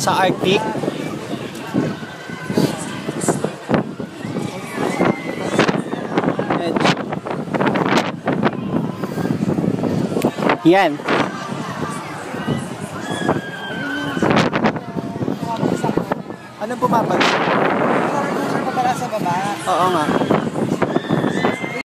sa Arctic. Yan. Ano bumabagsak? Parang sa baba. Oo nga.